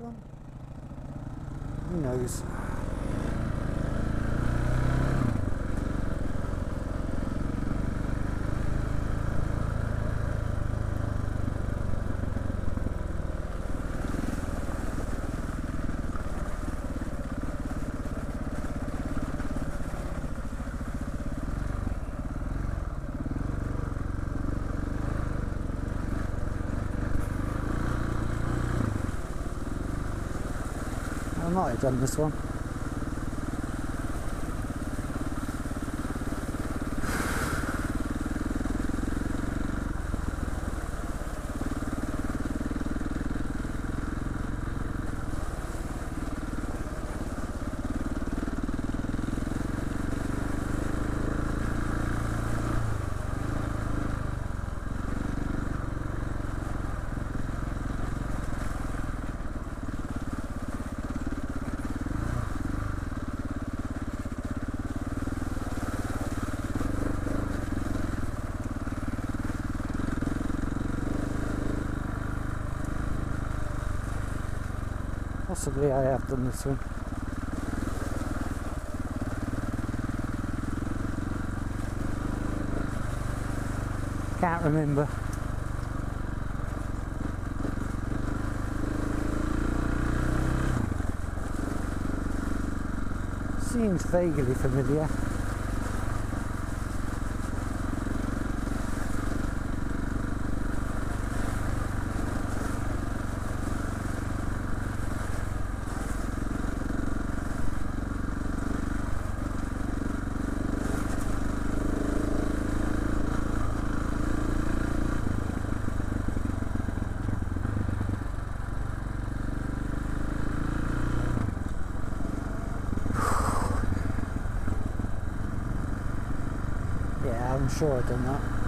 one? Who knows? I might have done this one. Possibly I have done this one. Can't remember. Seems vaguely familiar. I'm sure I've done that.